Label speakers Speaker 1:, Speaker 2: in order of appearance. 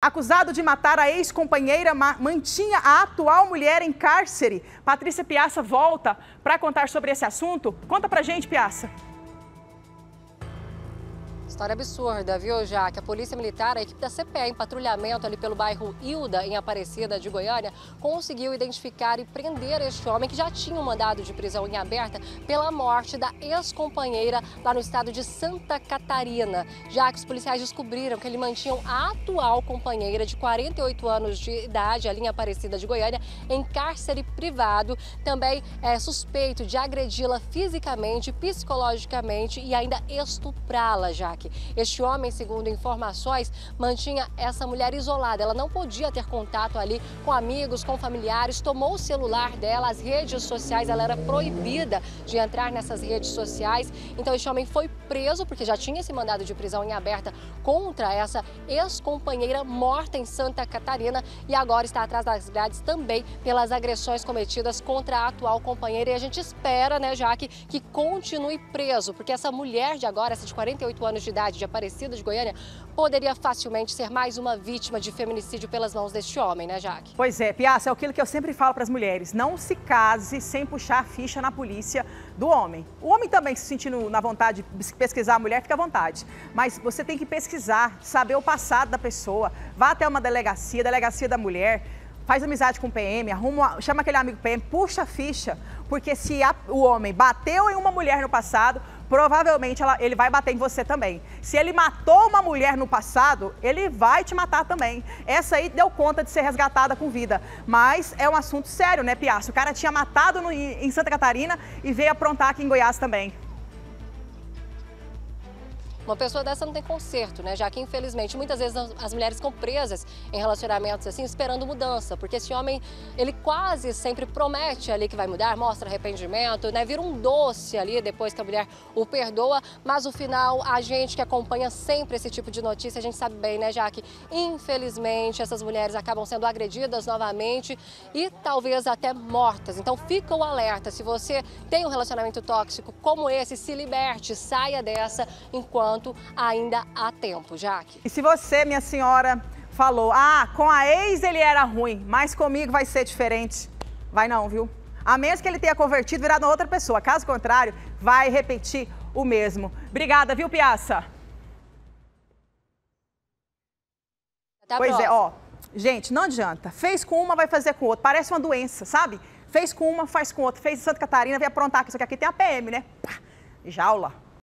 Speaker 1: Acusado de matar a ex-companheira, mantinha a atual mulher em cárcere. Patrícia Piaça volta para contar sobre esse assunto. Conta pra gente, Piaça.
Speaker 2: História absurda, viu, já que a Polícia Militar, a equipe da CPE em patrulhamento ali pelo bairro Hilda, em Aparecida de Goiânia, conseguiu identificar e prender este homem que já tinha um mandado de prisão em aberta pela morte da ex-companheira lá no estado de Santa Catarina. Já que os policiais descobriram que ele mantinha a atual companheira de 48 anos de idade ali em Aparecida de Goiânia em cárcere privado, também é suspeito de agredi-la fisicamente, psicologicamente e ainda estuprá-la, Este homem, segundo informações, mantinha essa mulher isolada. Ela não podia ter contato ali com amigos, com familiares, tomou o celular dela, as redes sociais, ela era proibida de entrar nessas redes sociais. Então, este homem foi preso porque já tinha esse mandado de prisão em aberta contra essa ex-companheira morta em Santa Catarina e agora está atrás das grades também pelas agressões cometidas contra a atual companheira. E a gente espera, né, Jaque, que continue preso, porque essa mulher de agora, essa de 48 anos de cidade de Aparecida de Goiânia poderia facilmente ser mais uma vítima de feminicídio pelas mãos deste homem, né, Jaque?
Speaker 1: Pois é, Piaça, é aquilo que eu sempre falo para as mulheres: não se case sem puxar a ficha na polícia do homem. O homem também se sentindo na vontade de pesquisar a mulher, fica à vontade. Mas você tem que pesquisar, saber o passado da pessoa, vá até uma delegacia, delegacia da mulher faz amizade com o PM, arruma, chama aquele amigo PM, puxa a ficha, porque se a, o homem bateu em uma mulher no passado, provavelmente ela, ele vai bater em você também. Se ele matou uma mulher no passado, ele vai te matar também. Essa aí deu conta de ser resgatada com vida. Mas é um assunto sério, né, Piaço? O cara tinha matado no, em Santa Catarina e veio aprontar aqui em Goiás também.
Speaker 2: Uma pessoa dessa não tem conserto, né? Já que, infelizmente, muitas vezes as mulheres ficam presas em relacionamentos assim, esperando mudança, porque esse homem, ele quase sempre promete ali que vai mudar, mostra arrependimento, né? Vira um doce ali depois que a mulher o perdoa, mas no final, a gente que acompanha sempre esse tipo de notícia, a gente sabe bem, né, já que, infelizmente, essas mulheres acabam sendo agredidas novamente e talvez até mortas. Então, fica o alerta, se você tem um relacionamento tóxico como esse, se liberte, saia dessa enquanto enquanto ainda há tempo, Jaque.
Speaker 1: E se você, minha senhora, falou, ah, com a ex ele era ruim, mas comigo vai ser diferente, vai não, viu? A menos que ele tenha convertido, virado outra pessoa. Caso contrário, vai repetir o mesmo. Obrigada, viu, Piaça? Pois próxima. é, ó. Gente, não adianta. Fez com uma, vai fazer com outra. Parece uma doença, sabe? Fez com uma, faz com outra. Fez em Santa Catarina, vem aprontar que isso aqui, aqui tem a PM, né? Pá, jaula.